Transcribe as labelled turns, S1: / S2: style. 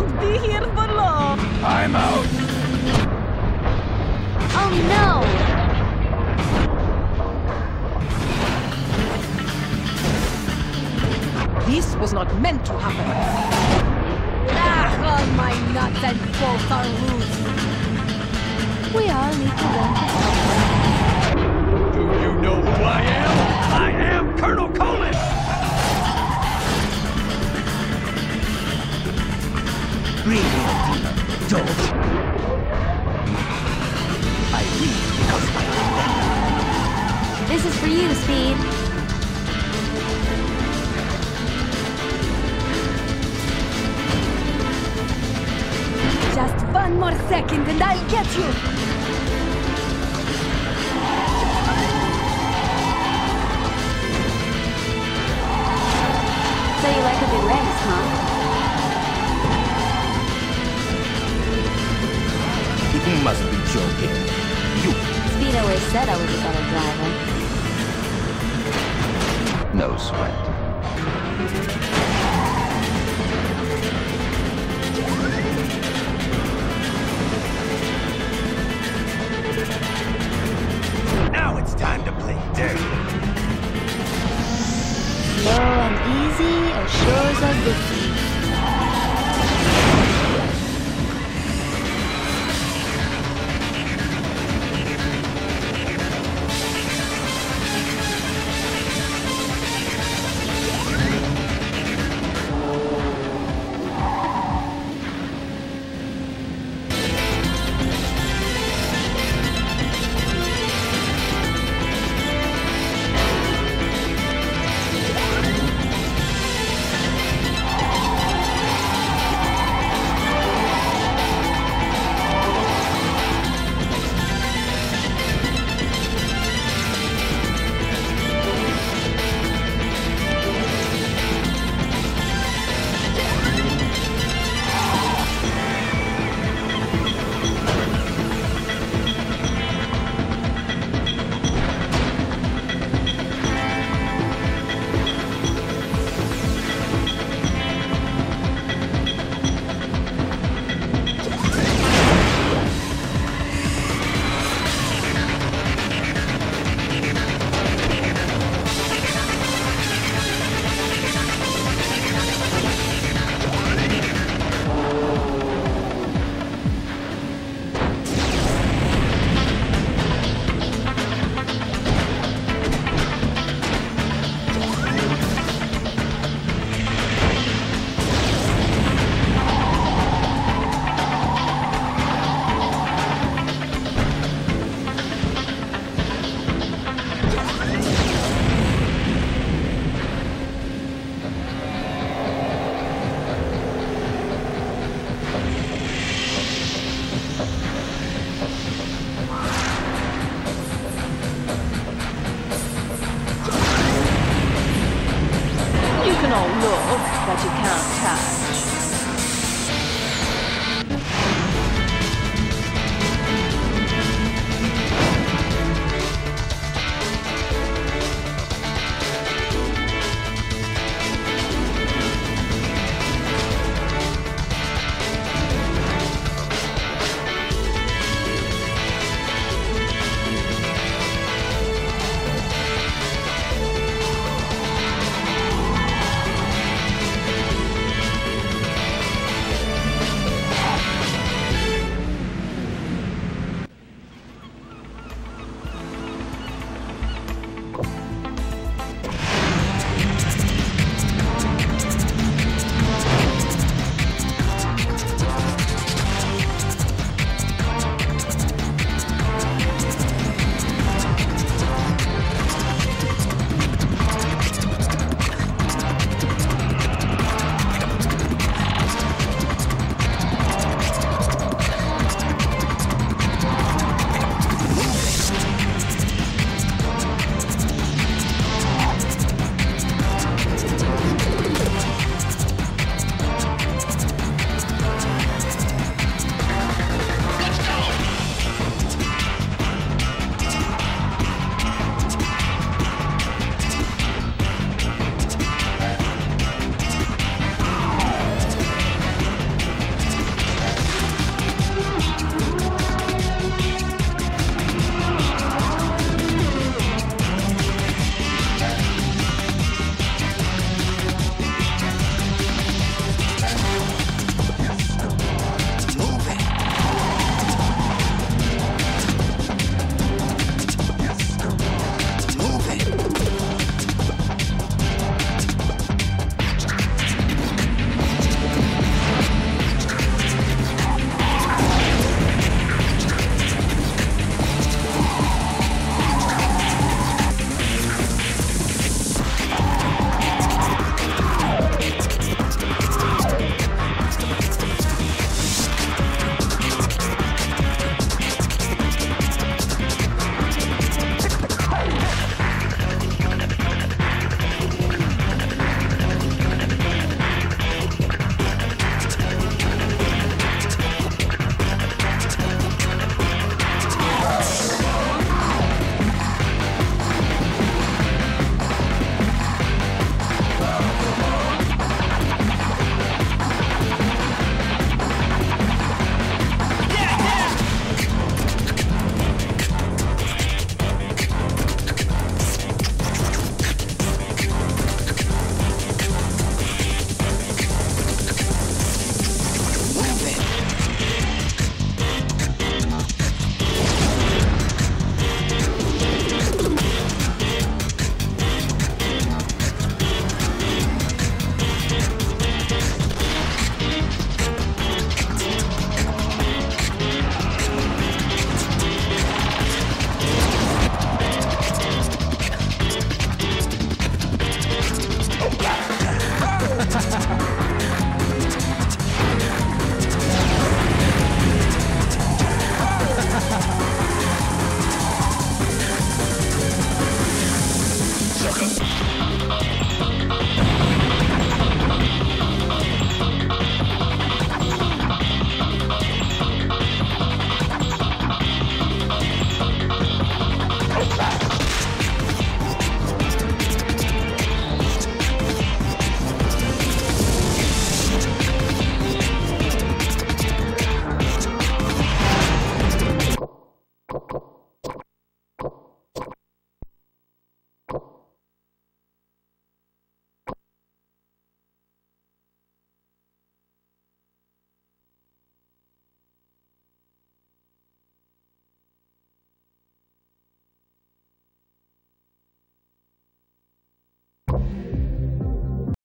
S1: won't be here for long.
S2: I'm out.
S3: Oh no!
S1: This was not meant to happen. Ah, all my nuts and bolts are loose.
S3: This is for you, Speed.
S1: Just one more second and I'll get you.
S4: No sweat. Now it's time to play dirty.
S3: Slow and easy as shores of
S5: Welcome.